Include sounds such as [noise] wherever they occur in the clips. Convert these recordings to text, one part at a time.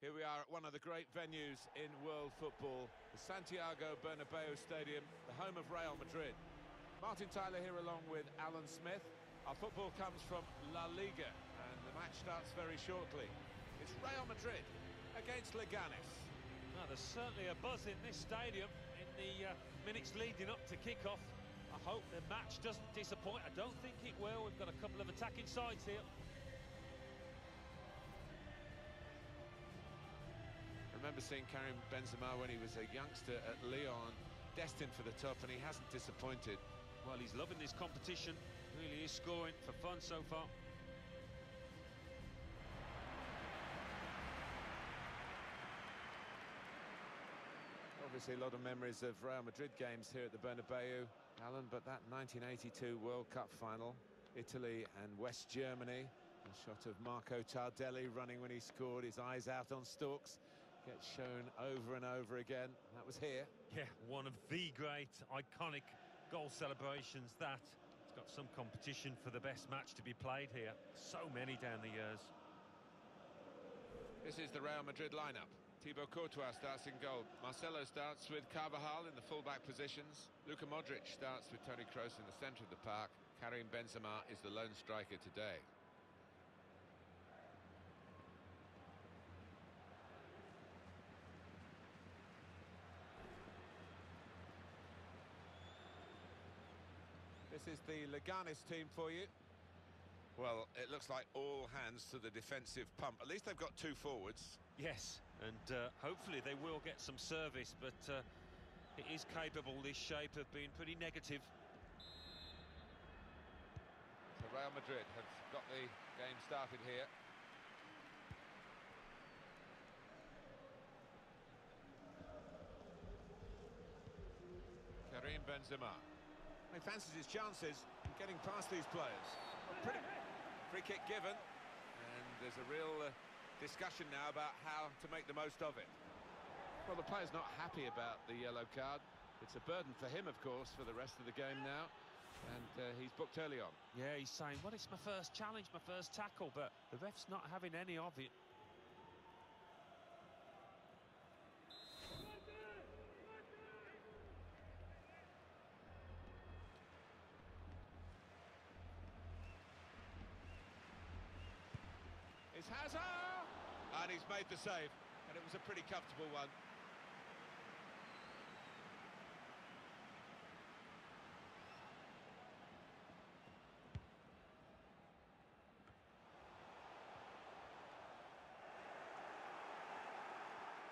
Here we are at one of the great venues in world football, the Santiago Bernabeu Stadium, the home of Real Madrid. Martin Tyler here along with Alan Smith. Our football comes from La Liga, and the match starts very shortly. It's Real Madrid against Leganes. Now, there's certainly a buzz in this stadium in the uh, minutes leading up to kick-off. I hope the match doesn't disappoint. I don't think it will. We've got a couple of attacking sides here. Remember seeing Karim Benzema when he was a youngster at Lyon, destined for the top, and he hasn't disappointed. Well, he's loving this competition. Really is scoring for fun so far. Obviously, a lot of memories of Real Madrid games here at the Bernabeu, Alan, but that 1982 World Cup final, Italy and West Germany, a shot of Marco Tardelli running when he scored, his eyes out on stalks gets shown over and over again. That was here. Yeah, one of the great, iconic goal celebrations that. It's got some competition for the best match to be played here. So many down the years. This is the Real Madrid lineup. Thibaut Courtois starts in goal. Marcelo starts with Carvajal in the full-back positions. Luka Modric starts with Toni Kroos in the centre of the park. Karim Benzema is the lone striker today. This is the Leganes team for you. Well, it looks like all hands to the defensive pump. At least they've got two forwards. Yes, and uh, hopefully they will get some service, but uh, it is capable, this shape, of being pretty negative. So Real Madrid have got the game started here. Karim Benzema. He fancies his chances in getting past these players. pretty free kick given, and there's a real uh, discussion now about how to make the most of it. Well, the player's not happy about the yellow card. It's a burden for him, of course, for the rest of the game now. And uh, he's booked early on. Yeah, he's saying, well, it's my first challenge, my first tackle, but the ref's not having any of it. Hazard! And he's made the save. And it was a pretty comfortable one.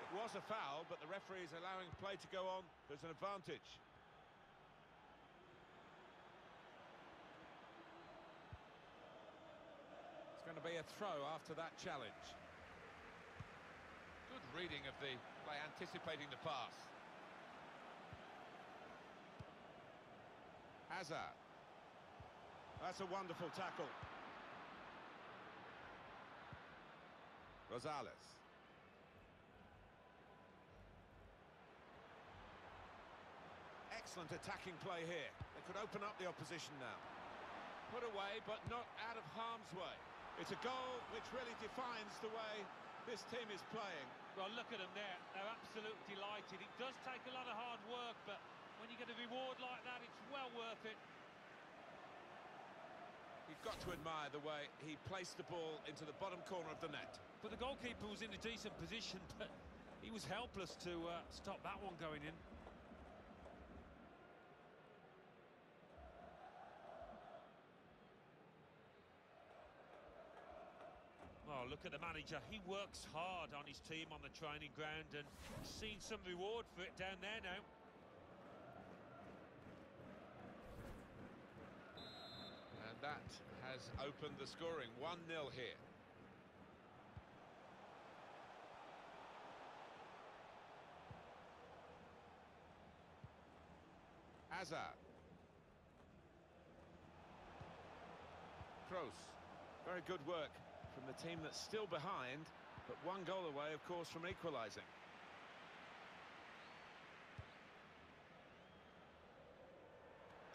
It was a foul, but the referee is allowing play to go on. There's an advantage. It's going to be a throw after that challenge. Good reading of the play, anticipating the pass. Hazard. That's a wonderful tackle. Rosales. Excellent attacking play here. They could open up the opposition now. Put away, but not out of harm's way. It's a goal which really defines the way this team is playing. Well, look at them there. They're absolutely delighted. It does take a lot of hard work, but when you get a reward like that, it's well worth it. You've got to admire the way he placed the ball into the bottom corner of the net. But the goalkeeper was in a decent position, [laughs] but he was helpless to uh, stop that one going in. Look at the manager. He works hard on his team on the training ground and seen some reward for it down there now. And that has opened the scoring. 1-0 here. Hazard. Kroos. Very good work from the team that's still behind, but one goal away, of course, from equalising.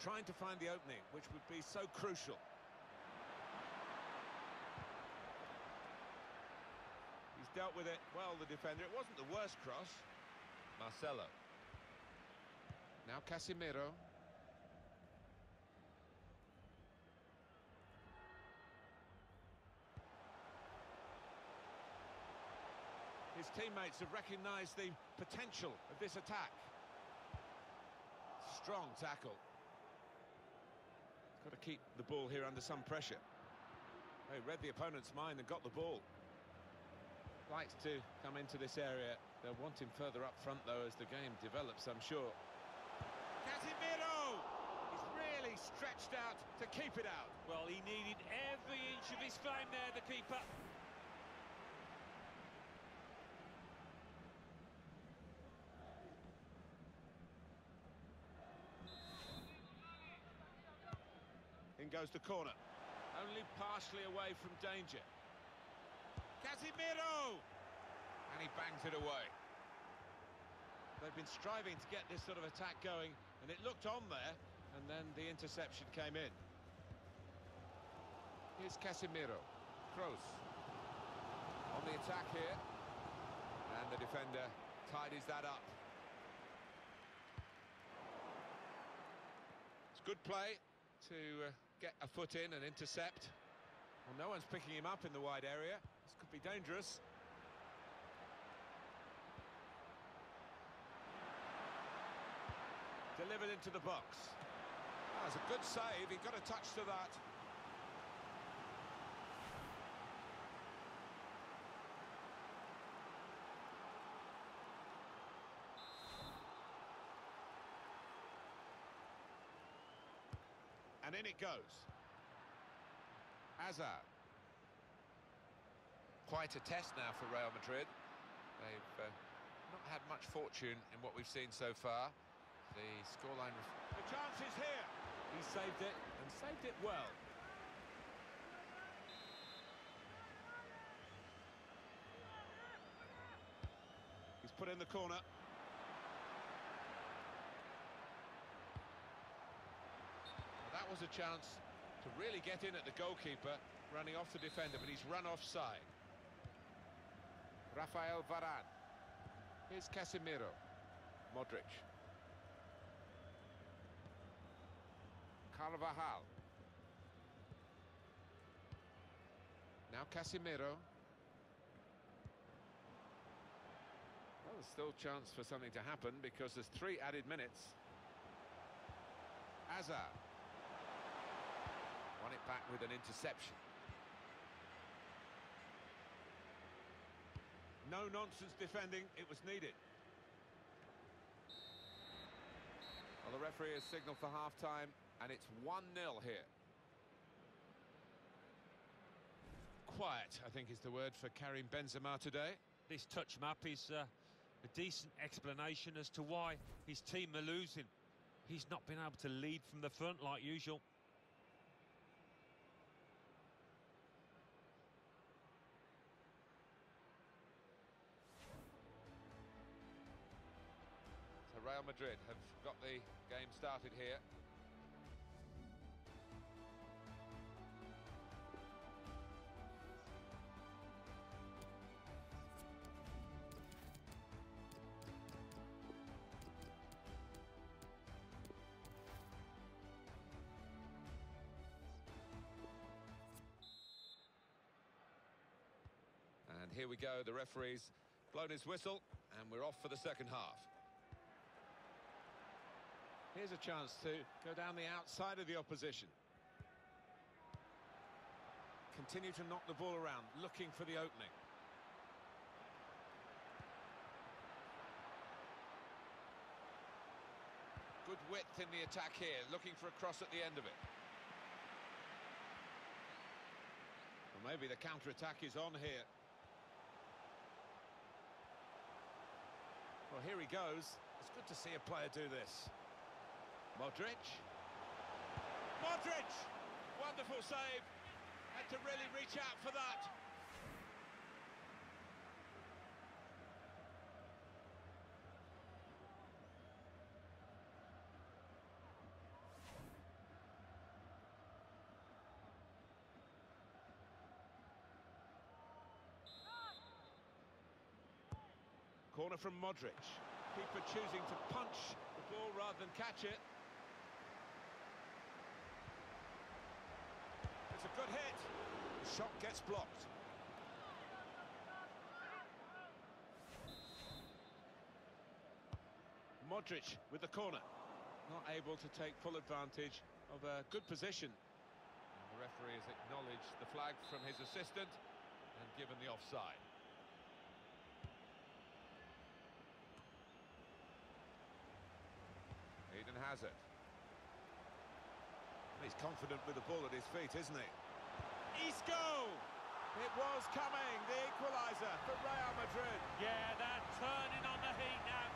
Trying to find the opening, which would be so crucial. He's dealt with it well, the defender. It wasn't the worst cross. Marcelo. Now Casemiro. His teammates have recognised the potential of this attack. Strong tackle. Got to keep the ball here under some pressure. They read the opponent's mind and got the ball. Likes to come into this area. They'll want him further up front, though, as the game develops, I'm sure. Casemiro! He's really stretched out to keep it out. Well, he needed every inch of his frame there, the keeper. Goes the corner. Only partially away from danger. Casemiro! And he bangs it away. They've been striving to get this sort of attack going, and it looked on there, and then the interception came in. Here's Casemiro. Kroos. On the attack here. And the defender tidies that up. It's good play to uh, get a foot in and intercept. Well, no one's picking him up in the wide area. This could be dangerous. Delivered into the box. That's a good save. He got a touch to that. And in it goes. Hazard. Quite a test now for Real Madrid. They've uh, not had much fortune in what we've seen so far. The scoreline... The chance is here. He saved it, and saved it well. He's put in the corner. That was a chance to really get in at the goalkeeper, running off the defender, but he's run offside. Rafael Varane. Here's Casemiro. Modric. Carvajal. Now Casemiro. Well, there's still chance for something to happen because there's three added minutes. Hazard. Won it back with an interception. No nonsense defending, it was needed. Well, the referee has signalled for half-time, and it's 1-0 here. Quiet, I think is the word for Karim Benzema today. This touch map is uh, a decent explanation as to why his team are losing. He's not been able to lead from the front like usual. Madrid have got the game started here. And here we go, the referee's blown his whistle, and we're off for the second half. Here's a chance to go down the outside of the opposition. Continue to knock the ball around, looking for the opening. Good width in the attack here, looking for a cross at the end of it. Well, maybe the counter-attack is on here. Well, here he goes. It's good to see a player do this. Modric. Modric! Wonderful save. Had to really reach out for that. Corner from Modric. Keeper choosing to punch the ball rather than catch it. It's a good hit. The shot gets blocked. Modric with the corner. Not able to take full advantage of a good position. And the referee has acknowledged the flag from his assistant and given the offside. Eden Hazard. He's confident with the ball at his feet, isn't he? Isco! It was coming, the equaliser for Real Madrid. Yeah, they're turning on the heat now.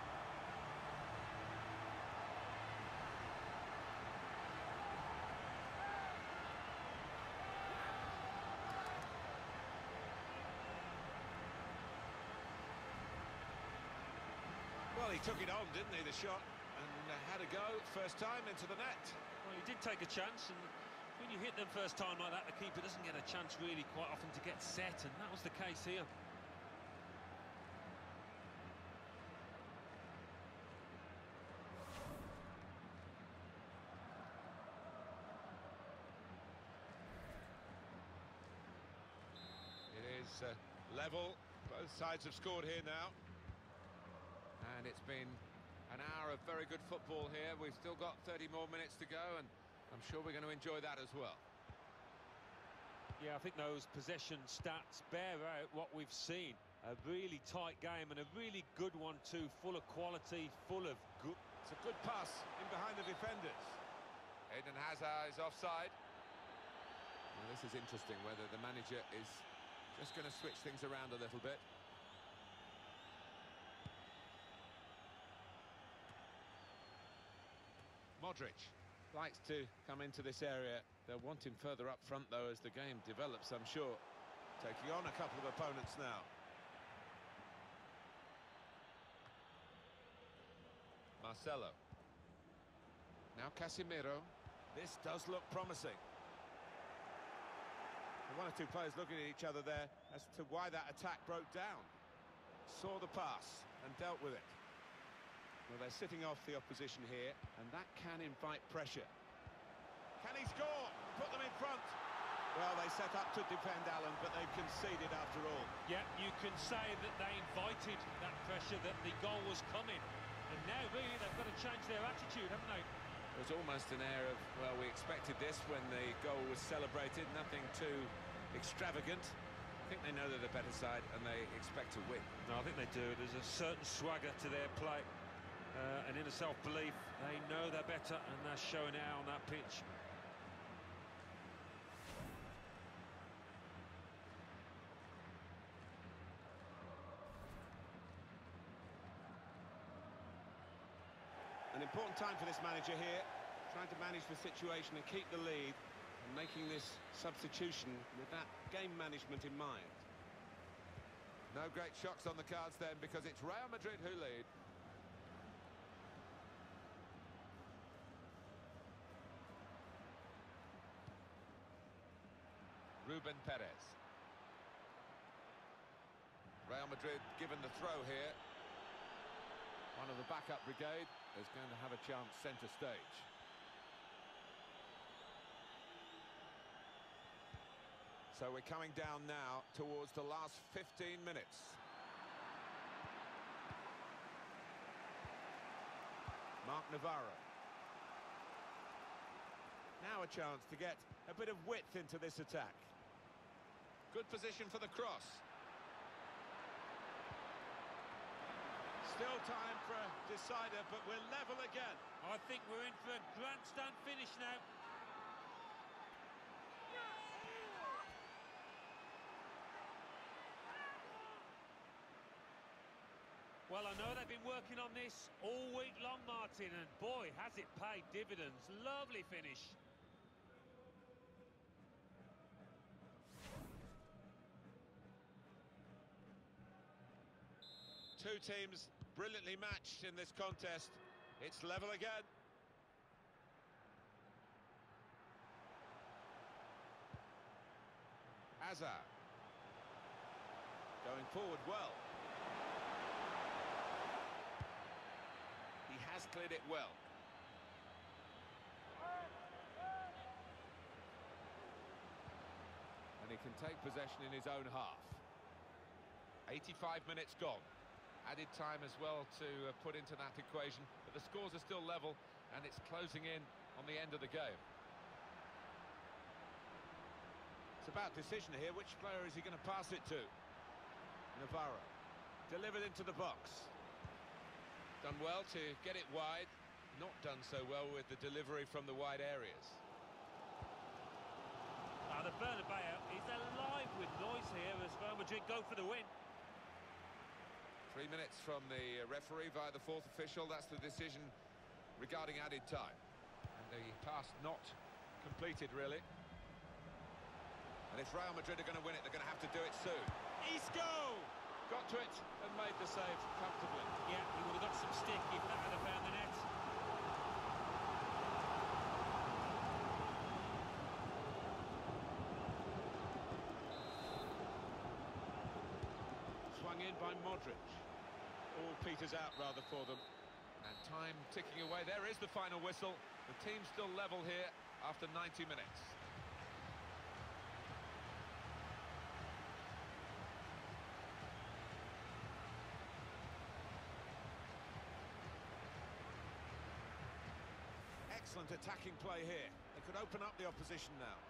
Well, he took it on, didn't he, the shot? And had a go, first time into the net. Well, he did take a chance, and when you hit them first time like that, the keeper doesn't get a chance really quite often to get set, and that was the case here. It is uh, level. Both sides have scored here now. And it's been an hour of very good football here. We've still got 30 more minutes to go, and I'm sure we're going to enjoy that as well. Yeah, I think those possession stats bear out what we've seen. A really tight game and a really good one too, full of quality, full of good... It's a good pass in behind the defenders. Eden Hazard is offside. Well, this is interesting, whether the manager is just going to switch things around a little bit. Modric likes to come into this area. They'll want him further up front, though, as the game develops, I'm sure. Taking on a couple of opponents now. Marcelo. Now Casemiro. This does look promising. One or two players looking at each other there as to why that attack broke down. Saw the pass and dealt with it. Well, they're sitting off the opposition here, and that can invite pressure. Can he score? Put them in front. Well, they set up to defend Alan, but they've conceded after all. Yeah, you can say that they invited that pressure, that the goal was coming. And now, really, they've got to change their attitude, haven't they? There's almost an air of, well, we expected this when the goal was celebrated. Nothing too extravagant. I think they know they're the better side and they expect to win. No, I think they do. There's a certain swagger to their play. Uh, and inner self-belief. They know they're better and they're showing it out on that pitch. An important time for this manager here, trying to manage the situation and keep the lead, and making this substitution with that game management in mind. No great shocks on the cards then, because it's Real Madrid who lead. Ruben Perez. Real Madrid given the throw here. One of the backup brigade is going to have a chance centre stage. So we're coming down now towards the last 15 minutes. Marc Navarro. Now a chance to get a bit of width into this attack. Good position for the cross. Still time for a decider, but we're level again. I think we're in for a grandstand finish now. Well, I know they've been working on this all week long, Martin, and boy, has it paid dividends. Lovely finish. Two teams brilliantly matched in this contest. It's level again. Hazard. Going forward well. He has cleared it well. And he can take possession in his own half. 85 minutes gone. Added time as well to uh, put into that equation, but the scores are still level, and it's closing in on the end of the game. It's about decision here. Which player is he going to pass it to? Navarro. Delivered into the box. Done well to get it wide. Not done so well with the delivery from the wide areas. Now the Bernabeu is alive with noise here as Real Madrid go for the win. Three minutes from the uh, referee via the fourth official. That's the decision regarding added time. And the pass not completed, really. And if Real Madrid are going to win it, they're going to have to do it soon. Isco! Got to it and made the save comfortably. Yeah, he would have got some stick if that had found the net. Swung in by Modric. Peters out rather for them. And time ticking away. There is the final whistle. The team's still level here after 90 minutes. Excellent attacking play here. They could open up the opposition now.